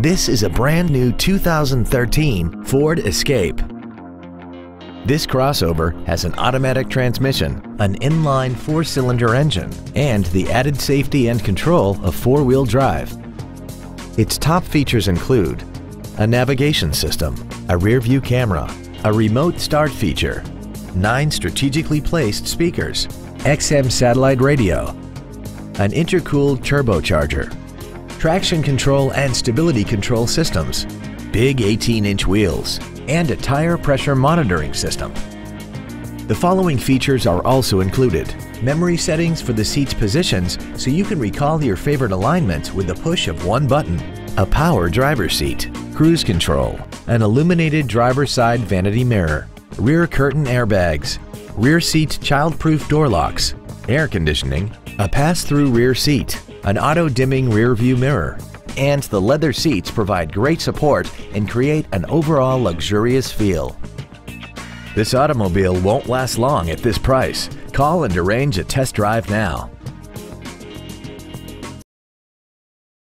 This is a brand new 2013 Ford Escape. This crossover has an automatic transmission, an inline four-cylinder engine, and the added safety and control of four-wheel drive. Its top features include a navigation system, a rear-view camera, a remote start feature, nine strategically placed speakers, XM satellite radio, an intercooled turbocharger, traction control and stability control systems, big 18-inch wheels, and a tire pressure monitoring system. The following features are also included. Memory settings for the seat's positions so you can recall your favorite alignments with the push of one button. A power driver seat, cruise control, an illuminated driver's side vanity mirror, rear curtain airbags, rear seat child-proof door locks, air conditioning, a pass-through rear seat, an auto-dimming rear-view mirror, and the leather seats provide great support and create an overall luxurious feel. This automobile won't last long at this price. Call and arrange a test drive now.